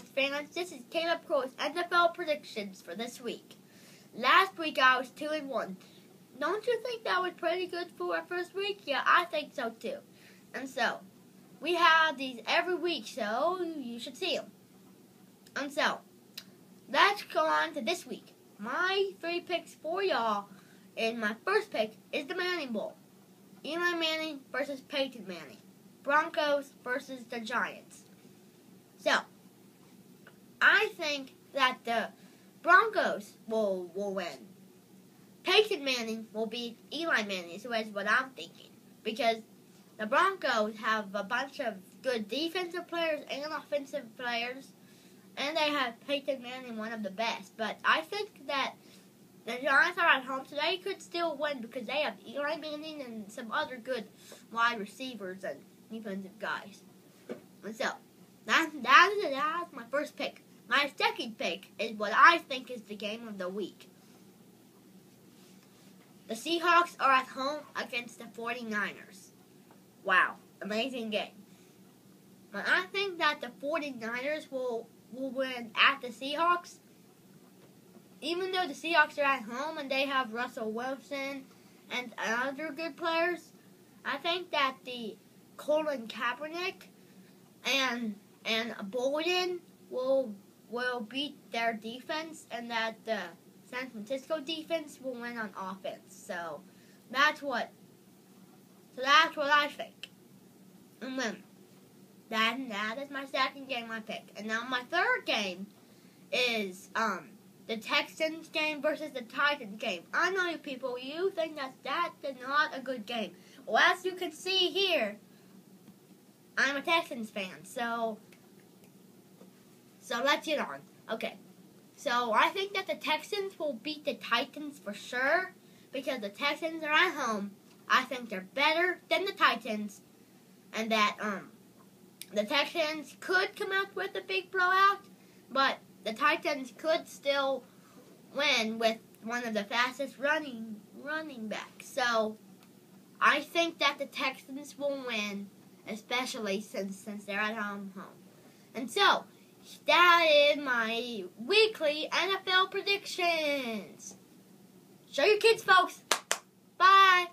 fans. This is Caleb Crowell's NFL predictions for this week. Last week I was 2 and 1. Don't you think that was pretty good for our first week? Yeah, I think so too. And so, we have these every week, so you should see them. And so, let's go on to this week. My three picks for y'all, and my first pick is the Manning Bowl. Eli Manning versus Peyton Manning. Broncos versus the Giants. So, think that the Broncos will will win. Peyton Manning will beat Eli Manning, so that's what I'm thinking. Because the Broncos have a bunch of good defensive players and offensive players, and they have Peyton Manning, one of the best. But I think that the Giants are at home, so they could still win because they have Eli Manning and some other good wide receivers and defensive guys. And so, that, that, is, that's my first pick. My second pick is what I think is the game of the week. The Seahawks are at home against the 49ers. Wow, amazing game. But I think that the 49ers will, will win at the Seahawks. Even though the Seahawks are at home and they have Russell Wilson and other good players, I think that the Colin Kaepernick and and Boldin will will beat their defense and that the San Francisco defense will win on offense. So that's what so that's what I think. And then that that is my second game I picked. And now my third game is um the Texans game versus the Titans game. I know you people, you think that that's not a good game. Well, as you can see here, I'm a Texans fan, so so let's get on. Okay. So I think that the Texans will beat the Titans for sure because the Texans are at home. I think they're better than the Titans and that um the Texans could come out with a big blowout, but the Titans could still win with one of the fastest running running backs. So I think that the Texans will win especially since since they're at home home. And so that is my weekly NFL predictions. Show your kids, folks. Bye.